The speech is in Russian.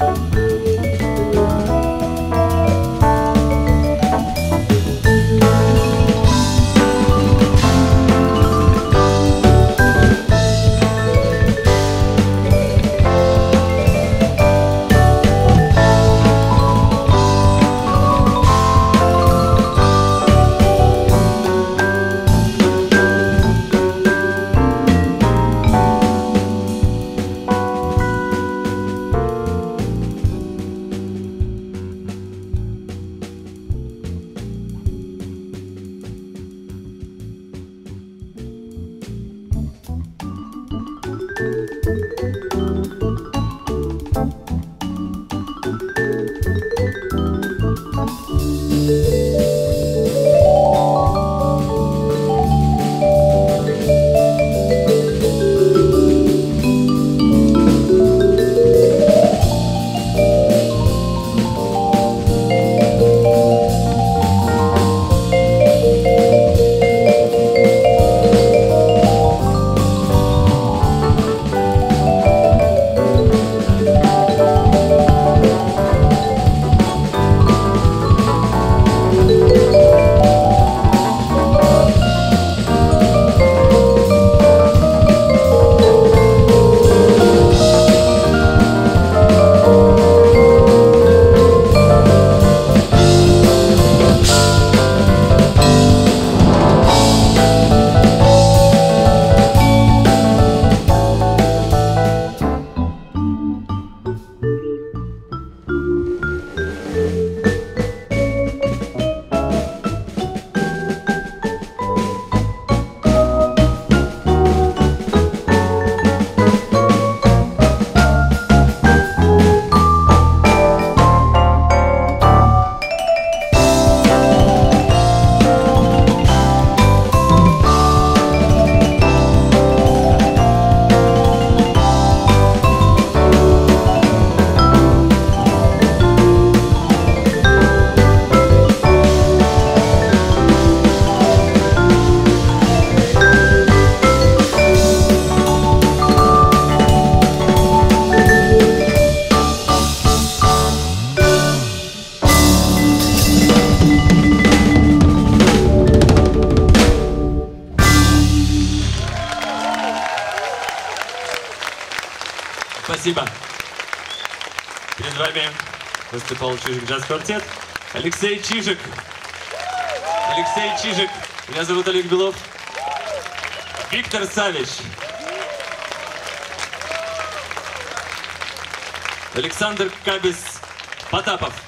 you. Música Спасибо. Перед вами выступал Чижик Джаз Квартет. Алексей Чижик. Алексей Чижик. Меня зовут Олег Белов. Виктор Савич. Александр Кабис Потапов.